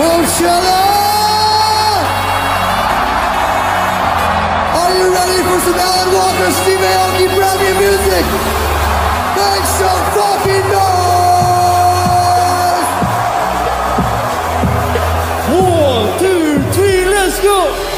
Coachella! Are you ready for some Alan Walker, Steve Aoki brand new music? Make some fucking noise! One, two, three, let's go!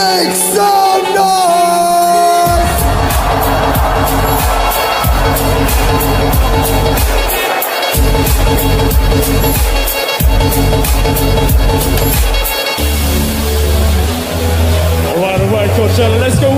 Make some noise! Alright, alright, Coachella, let's go